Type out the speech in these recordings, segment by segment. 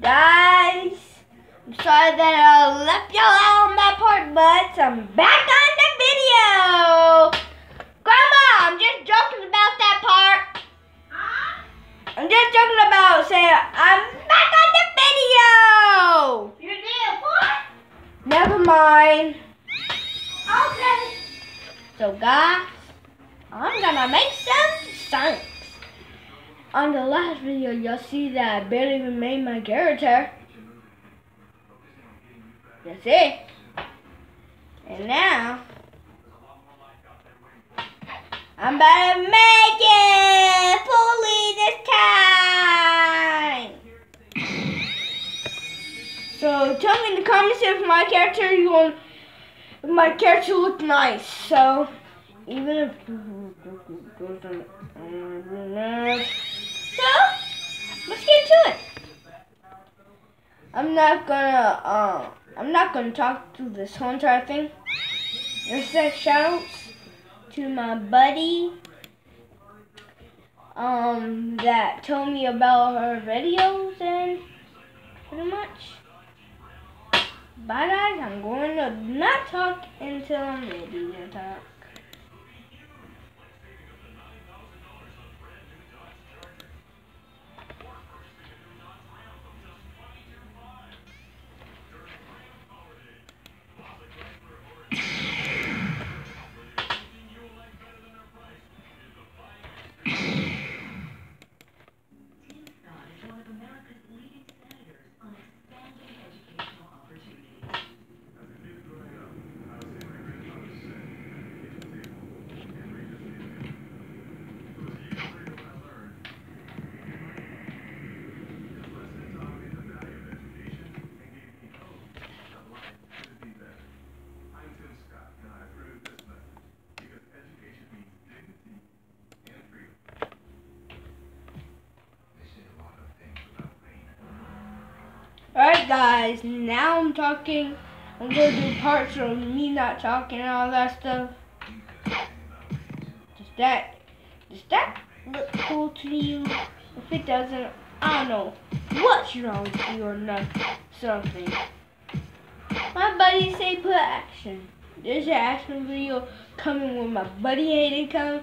Guys, I'm sorry that I left y'all out on that part, but I'm back on the video. Grandma, I'm just joking about that part. Huh? I'm just joking about saying I'm back on the video. You did what? Never mind. Okay. So guys, I'm gonna make some sense. On the last video, you'll see that I barely even made my character. That's it. And now, I'm about to make it fully this time. So tell me in the comments if my character you want if my character look nice. So even if not gonna uh I'm not gonna talk through this whole entire thing. Just a shoutouts to my buddy um that told me about her videos and pretty much Bye guys, I'm going to not talk until ready to talk. Guys, now I'm talking. I'm going to do parts of me not talking and all that stuff. Does that, does that look cool to you? If it doesn't, I don't know what's wrong with you or not, something. My buddy say put action. There's an action video coming when my buddy Hayden come.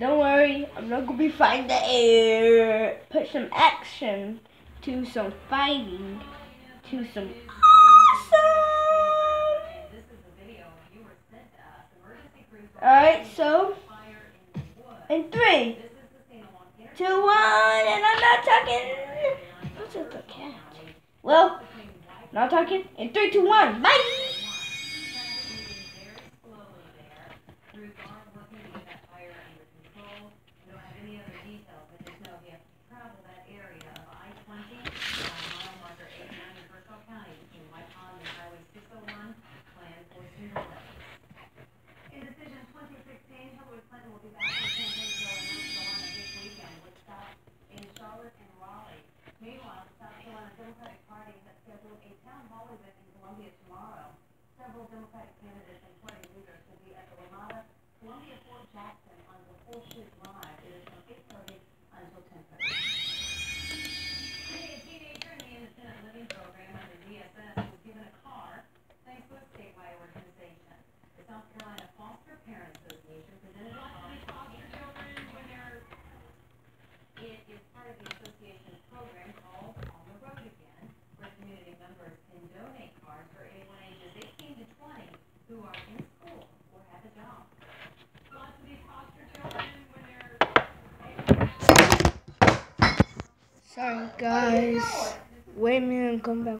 Don't worry, I'm not gonna be fighting the air. Put some action to some fighting to some awesome. Alright, so in three, two, one, and I'm not talking. What's with the cat? Well, not talking. In three, two, one, bye. Candidates and party leaders will be at the Ramada Columbia Fort Jackson on the Full Shoot Sorry guys. Wait a minute, and come back.